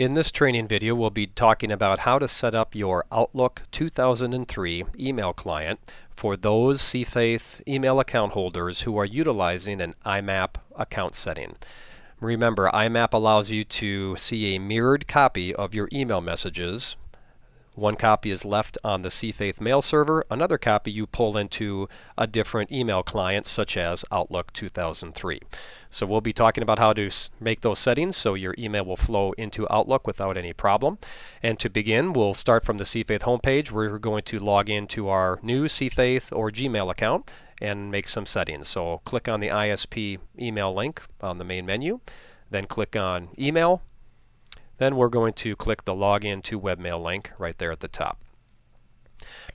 In this training video, we'll be talking about how to set up your Outlook 2003 email client for those CFaith email account holders who are utilizing an IMAP account setting. Remember, IMAP allows you to see a mirrored copy of your email messages one copy is left on the CFaith mail server, another copy you pull into a different email client such as Outlook 2003. So we'll be talking about how to make those settings so your email will flow into Outlook without any problem. And to begin, we'll start from the CFaith homepage. We're going to log into our new CFaith or Gmail account and make some settings. So click on the ISP email link on the main menu, then click on email, then we're going to click the Login to Webmail link right there at the top.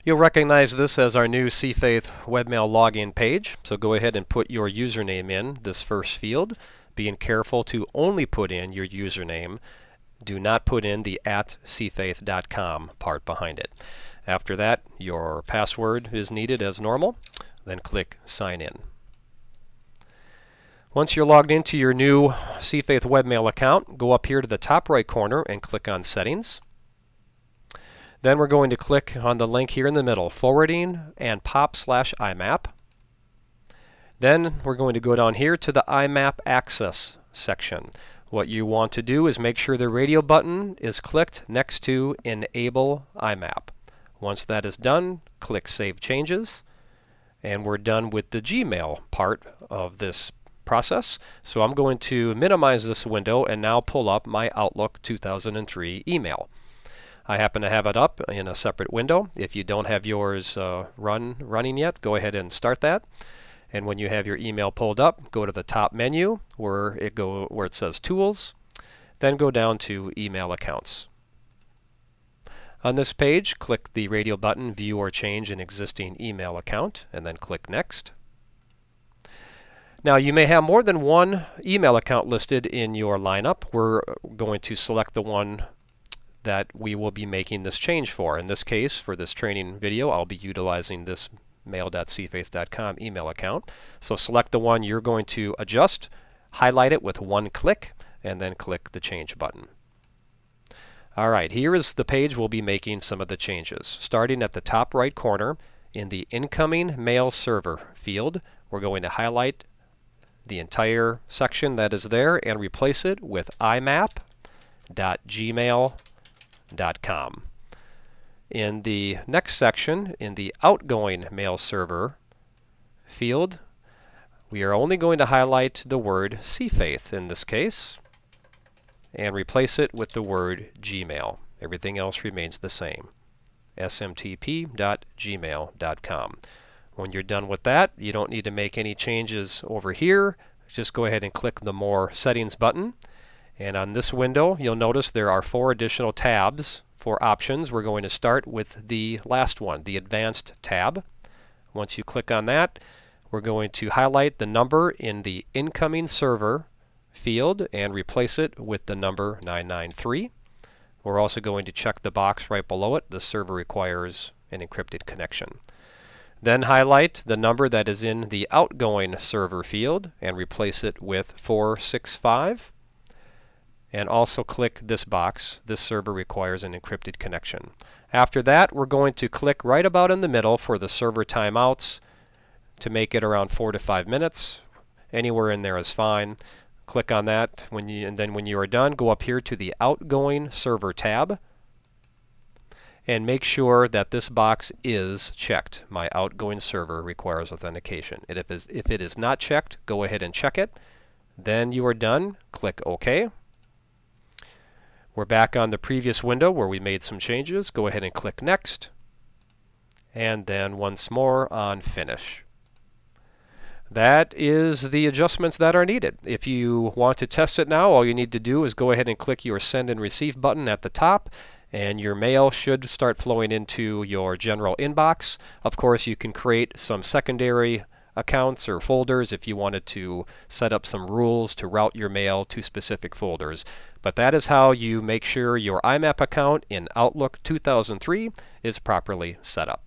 You'll recognize this as our new CFaith Webmail login page, so go ahead and put your username in this first field, being careful to only put in your username. Do not put in the at cfaith.com part behind it. After that, your password is needed as normal, then click Sign In. Once you're logged into your new CFaith webmail account, go up here to the top right corner and click on Settings. Then we're going to click on the link here in the middle, Forwarding and Pop slash IMAP. Then we're going to go down here to the IMAP Access section. What you want to do is make sure the radio button is clicked next to Enable IMAP. Once that is done, click Save Changes, and we're done with the Gmail part of this process. So I'm going to minimize this window and now pull up my Outlook 2003 email. I happen to have it up in a separate window. If you don't have yours uh, run running yet, go ahead and start that. And when you have your email pulled up, go to the top menu where it go where it says Tools, then go down to Email Accounts. On this page, click the radio button View or Change an Existing Email Account, and then click Next. Now you may have more than one email account listed in your lineup. We're going to select the one that we will be making this change for. In this case, for this training video, I'll be utilizing this mail.cfaith.com email account. So select the one you're going to adjust, highlight it with one click, and then click the change button. Alright, here is the page we'll be making some of the changes. Starting at the top right corner, in the Incoming Mail Server field, we're going to highlight the entire section that is there and replace it with imap.gmail.com. In the next section, in the outgoing mail server field, we are only going to highlight the word CFaith in this case and replace it with the word Gmail. Everything else remains the same. smtp.gmail.com. When you're done with that, you don't need to make any changes over here. Just go ahead and click the More Settings button. And on this window, you'll notice there are four additional tabs for options. We're going to start with the last one, the Advanced tab. Once you click on that, we're going to highlight the number in the Incoming Server field and replace it with the number 993. We're also going to check the box right below it. The server requires an encrypted connection. Then highlight the number that is in the outgoing server field and replace it with 465. And also click this box. This server requires an encrypted connection. After that, we're going to click right about in the middle for the server timeouts to make it around 4 to 5 minutes. Anywhere in there is fine. Click on that when you and then when you are done, go up here to the outgoing server tab and make sure that this box is checked. My outgoing server requires authentication. And if, if it is not checked, go ahead and check it. Then you are done. Click OK. We're back on the previous window where we made some changes. Go ahead and click Next. And then once more on Finish. That is the adjustments that are needed. If you want to test it now, all you need to do is go ahead and click your Send and Receive button at the top and your mail should start flowing into your general inbox. Of course, you can create some secondary accounts or folders if you wanted to set up some rules to route your mail to specific folders. But that is how you make sure your IMAP account in Outlook 2003 is properly set up.